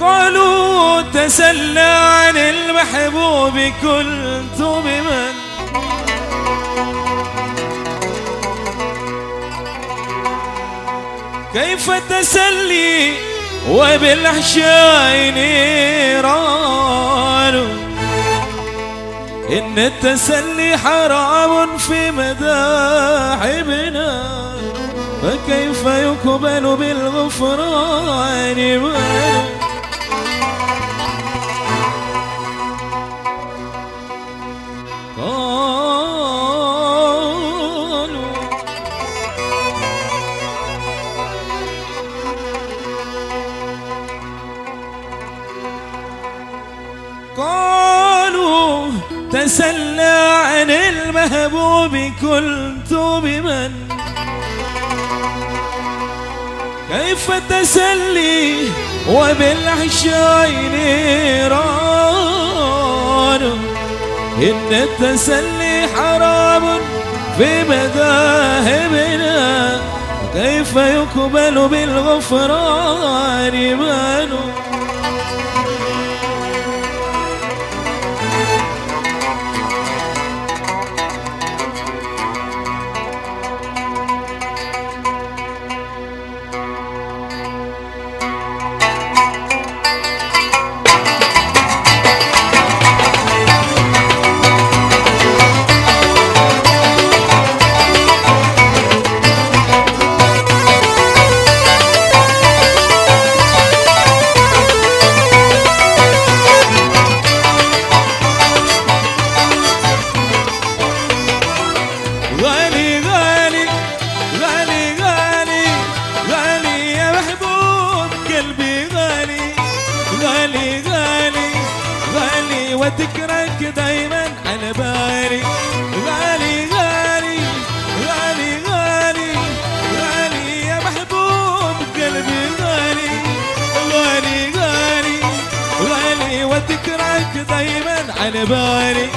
قالوا تسلى عن المحبوب كنت بمن كيف تسلي وبالأحشاء نيران؟ إن التسلي حرام في مذاهبنا فكيف يقبل بالغفران قالوا قالوا تسلى عن المهبوب كنت بمن؟ كيف تسلي وبالعشاء نيران إن التسلي حرام في مذاهبنا كيف يقبل بالغفران؟ مانو وذكرك دايما. على بالي غالي غالي غالي غالي غالي يا محبوب قلبي غالي غالي غالي غالي. وذكرك دايما. على بالي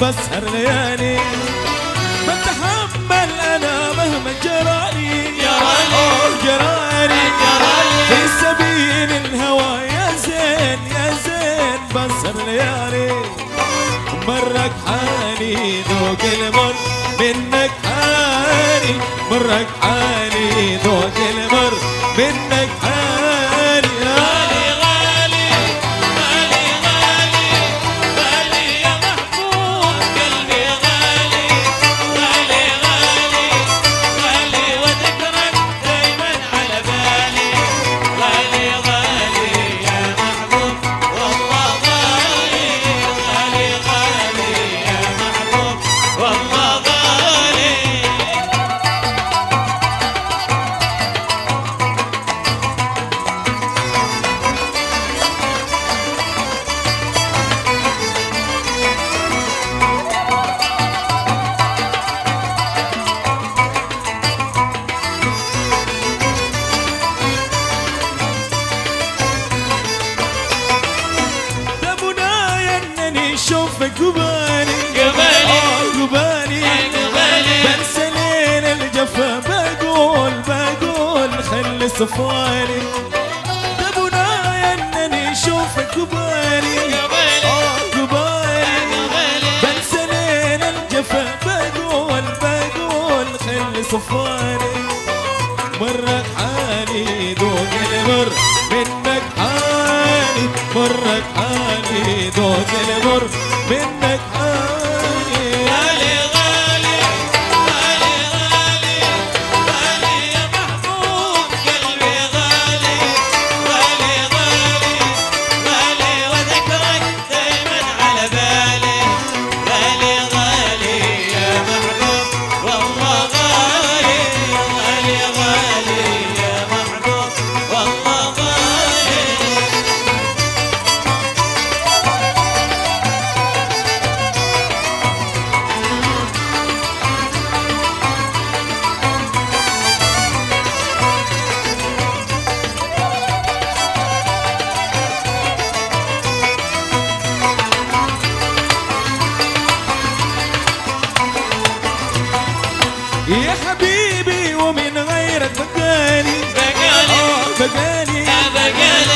بسهر ليالي بتحمل أنا مهما جرالي آه جرالي في سبيل الهوى يا زين يا زين. بسهر ليالي مرك حالي ذوق المر منك حالي مرك حالي ذوق ليل الجفا بقول بقول خلي صفالي مرك حالي ذوق المر منك حالي مرك حالي ذوق المر منك حالي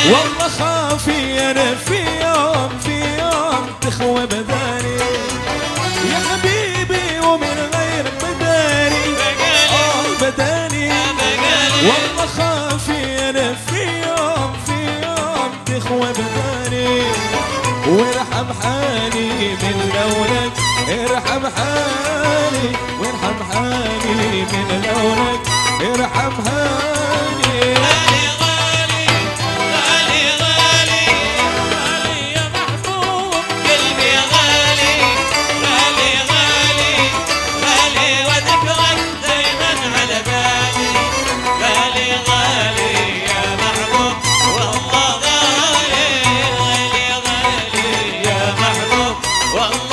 والله خافي أنا في يوم في يوم تخوى بداني. يا حبيبي ومن غير بداني. آه بداني. والله خافي أنا في يوم في يوم تخوى بداني. وارحم حالي من لونك. ارحم حالي وارحم حالي من لونك. ارحم حالي One